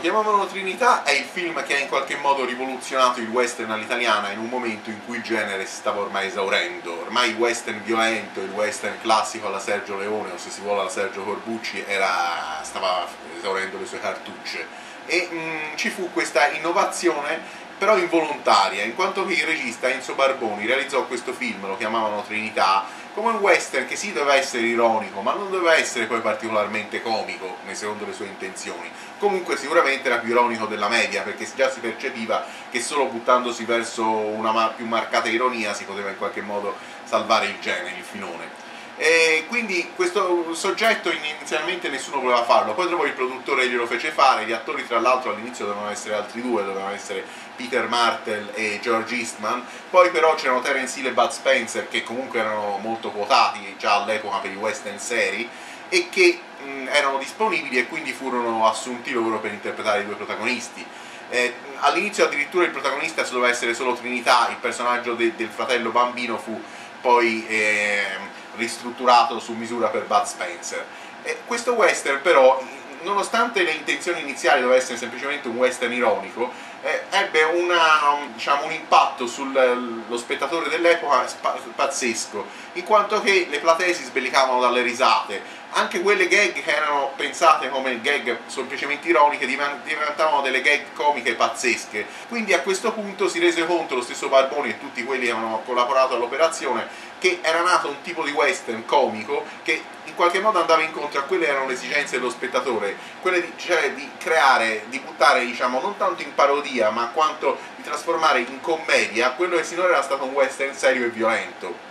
Lo chiamavano Trinità è il film che ha in qualche modo rivoluzionato il western all'italiana in un momento in cui il genere si stava ormai esaurendo. Ormai il western violento, il western classico alla Sergio Leone o se si vuole alla Sergio Corbucci era, stava esaurendo le sue cartucce. E mh, mm, ci fu questa innovazione però involontaria, in quanto che il regista Enzo Barboni realizzò questo film, lo chiamavano Trinità, come un western che sì doveva essere ironico, ma non doveva essere poi particolarmente comico, secondo le sue intenzioni. Comunque sicuramente era più ironico della media, perché già si percepiva che solo buttandosi verso una più marcata ironia si poteva in qualche modo salvare il genere, il filone. E quindi questo soggetto inizialmente nessuno voleva farlo, poi dopo il produttore glielo fece fare, gli attori tra l'altro all'inizio dovevano essere altri due, dovevano essere Peter Martel e George Eastman, poi però c'erano Terence Hill e Bud Spencer che comunque erano molto quotati già all'epoca per i western seri e che mh, erano disponibili e quindi furono assunti loro per interpretare i due protagonisti. Eh, all'inizio addirittura il protagonista doveva essere solo Trinità, il personaggio de del fratello bambino fu poi... Eh, ristrutturato su misura per Bud Spencer. E questo western però, nonostante le intenzioni iniziali dovessero essere semplicemente un western ironico, eh, ebbe una, diciamo, un impatto sullo spettatore dell'epoca pazzesco, in quanto che le platee si sbellicavano dalle risate, anche quelle gag che erano pensate come gag semplicemente ironiche diventavano delle gag comiche pazzesche, quindi a questo punto si rese conto lo stesso Barboni e tutti quelli che avevano collaborato all'operazione che era nato un tipo di western comico che in qualche modo andava incontro a quelle erano le esigenze dello spettatore, quelle di, cioè di creare, di buttare diciamo non tanto in parodia ma quanto di trasformare in commedia quello che sinora era stato un western serio e violento.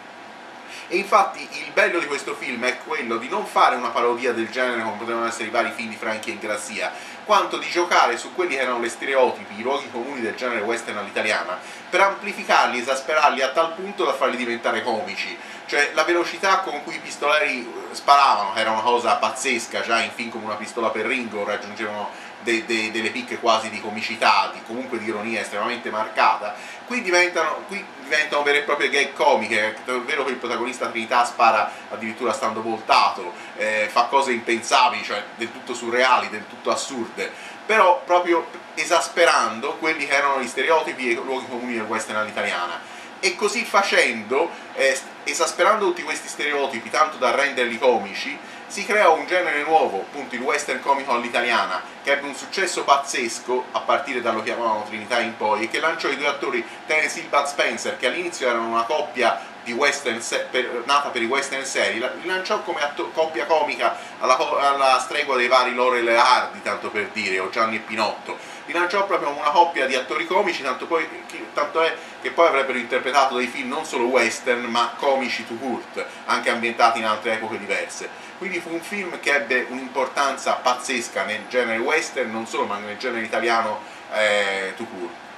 E infatti il bello di questo film è quello di non fare una parodia del genere come potevano essere i vari film di Franchi e Ingrassia, quanto di giocare su quelli che erano le stereotipi, i luoghi comuni del genere western all'italiana, per amplificarli, esasperarli a tal punto da farli diventare comici. Cioè la velocità con cui i pistoleri eh, sparavano, era una cosa pazzesca, già in film come una pistola per Ringo raggiungevano de, de, delle picche quasi di comicità, di, comunque di ironia estremamente marcata, qui diventano, qui diventano vere e proprie gag comiche, è vero che il protagonista Trinità spara addirittura stando voltato, eh, fa cose impensabili, cioè del tutto surreali, del tutto assurde, però proprio esasperando quelli che erano gli stereotipi e i luoghi comuni del western all'italiana e così facendo, eh, esasperando tutti questi stereotipi tanto da renderli comici, si crea un genere nuovo, appunto il western comico all'italiana, che ebbe un successo pazzesco a partire dallo chiamavano Trinità in poi e che lanciò i due attori Terence Hill Bud Spencer, che all'inizio erano una coppia per, nata per i western seri, li lanciò come coppia comica alla, alla, stregua dei vari Laurel Hardy, tanto per dire, o Gianni e Pinotto. Li lanciò proprio una coppia di attori comici, tanto, poi, tanto è che poi avrebbero interpretato dei film non solo western, ma comici to court, anche ambientati in altre epoche diverse. Quindi fu un film che ebbe un'importanza pazzesca nel genere western, non solo, ma nel genere italiano eh, to court.